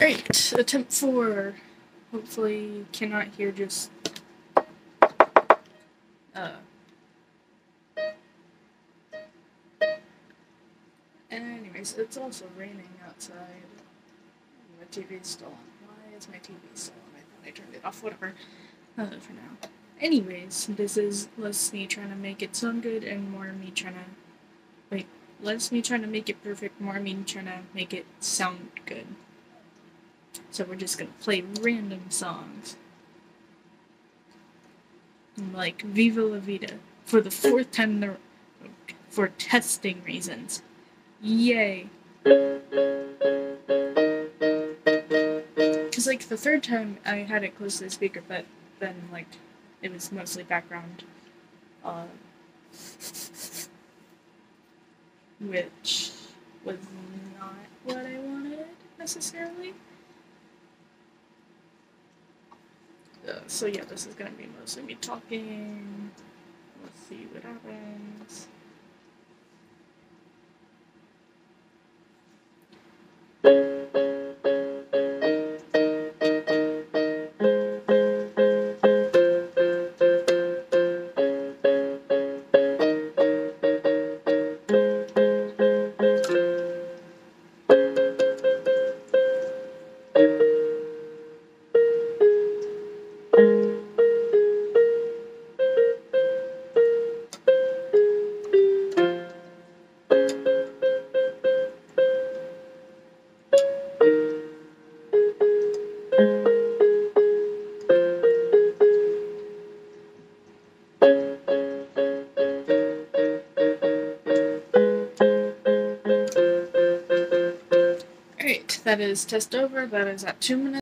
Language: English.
Alright, attempt four. Hopefully you cannot hear just uh Anyways, it's also raining outside. My TV is still on. Why is my TV still on? I thought I turned it off. Whatever. Uh, for now. Anyways, this is less me trying to make it sound good and more me trying to wait, less me trying to make it perfect, more me trying to make it sound good. So we're just gonna play random songs. Like Viva La Vida for the fourth time in the for testing reasons. Yay. Cause like the third time I had it close to the speaker, but then like it was mostly background. Uh, which was not what I wanted necessarily. Uh, so yeah, this is gonna be mostly me talking. Let's see what happens. Alright, that is test over. That is at two minutes.